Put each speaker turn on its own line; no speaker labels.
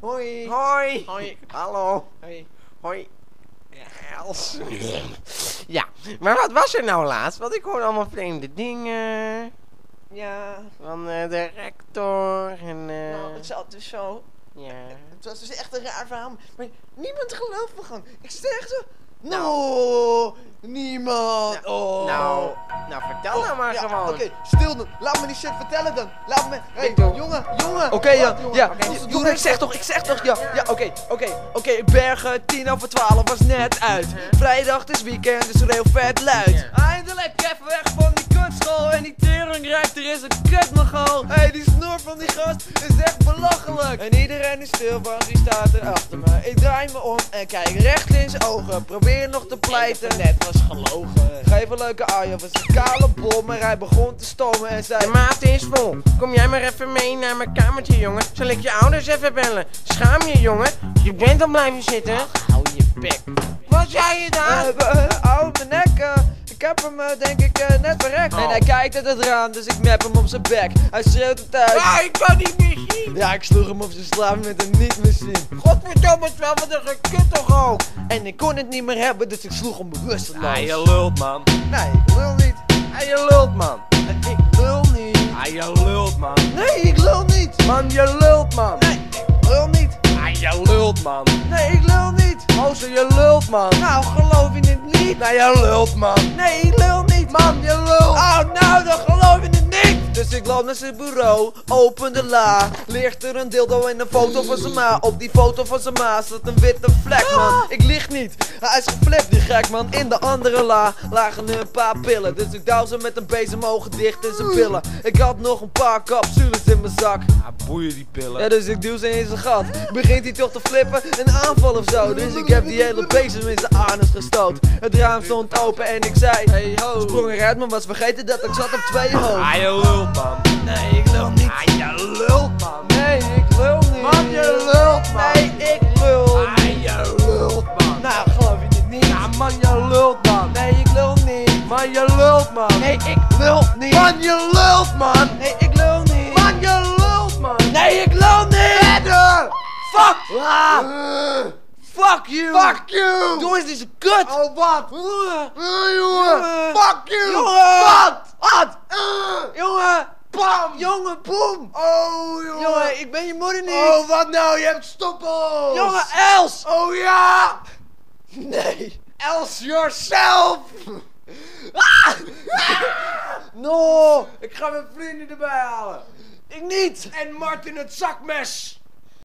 Hoi.
Hoi.
Hoi.
Hallo.
Hoi.
Hoi. Els. Ja, maar wat was er nou laatst? Want ik hoorde allemaal vreemde dingen.
Ja,
Van eh, de rector en... eh,
nou, het zat dus zo.
ja.
Het was dus echt een raar verhaal. Maar niemand gelooft me gewoon. Ik sta echt zo...
Nou.
No, niemand.
Nou,
oh.
Nou, nou vertel nou maar
ja,
gewoon.
Oké, stil dan. Laat me die shit vertellen dan. Laat me... Hey.
Oké, ja, ja. Jongen, ik zeg toch, ik zeg toch, ja. Ja, oké, oké, oké. Bergen, 10 over 12 was net uit. Vrijdag is weekend, dus heel vet luid. Eindelijk even weg van die kutschool. Is een kutmogol. Hé, hey, die snor van die gast is echt belachelijk. En iedereen is stil, want die staat er achter me. Ik draai me om en kijk recht in zijn ogen. Probeer nog te pleiten.
Net was gelogen.
Geef een leuke eye, was een kale bol, maar hij begon te stomen en zei...
De maat is vol. Kom jij maar even mee naar mijn kamertje, jongen. Zal ik je ouders even bellen? Schaam je, jongen. Je bent al blijven zitten.
Hou je bek.
Wat zei je daar?
Uh, uh, Au, mijn nek, eh, ik heb hem eh, denk ik eh, net verrekt.
Oh.
En hij kijkt uit het raam, dus ik map hem op zijn bek. Hij schreeuwt het uit.
Ah, ik kan niet meer zien.
Ja, ik sloeg hem op zijn slaap met een niet-machine.
Godverdomme, het wel wat een gekut toch ook.
En ik kon het niet meer hebben, dus ik sloeg hem bewusteloos.
Ah, je lult, man.
Nee, ik lul niet.
Ah, je lult, man.
Ik lul niet.
Ah, je lult, man.
Nee, ik lul niet.
Man, je lult, man.
Nee, ik lul niet.
Ah, je lult, man.
Nee, ik lul niet.
Gozer, je lult, man.
Nou, geloof je
lult, man.
Nee, ik lul niet.
Man, je lult.
Oh, nou, dan geloof het niet! Dus ik loop naar zijn bureau, open de la. Ligt er een dildo en een foto van zijn ma. Op die foto van zijn ma staat een witte vlek, man. Ik lieg niet. Hij is geflipt, die gek, man. In de andere la lagen een paar pillen. Dus ik douw ze met een bezem ogen dicht in zijn pillen. Ik had nog een paar capsules in mijn zak.
Ah, boeien die pillen.
Ja, dus ik duw ze in zijn gat. Begint hij toch te flippen, een aanval of zo. Dus ik heb die hele bezem in zijn anus gestoot. Het raam stond open en ik zei: Hey ho. Sprong eruit, maar was vergeten dat ik zat op twee hoofd.
Ah, lult, man.
Nee, ik lul niet.
Ah, je lult, man.
Nee, ik lul niet.
Man, je lult, man.
Nee, ik lul
Ah,
niet.
je lult, man.
Nou, geloof je het niet?
Ja, man, je lult, man.
Nee, ik lul niet.
Man, je lult, man.
Nee, ik lul niet.
Man, je lult, man.
Nee, ik lul niet.
Man, je lult, man.
Nee, ik lul niet.
Verder.
Fuck. Ah,
Uh,
fuck you.
fuck you.
Doe eens kut.
Oh, wat?
Uh,
Uh,
jongen.
Fuck you.
Jongen.
Wat?
Wat?
Uh,
Jongen.
bam.
Jongen, boem.
Oh, jongen.
Jongen, ik ben je moeder niet.
Oh, wat nou? Je hebt stoppels.
Jongen, Els.
Oh, ja.
Nee.
Else yourself.
No. Ik ga mijn vrienden erbij halen. Ik niet.
En Martin het zakmes.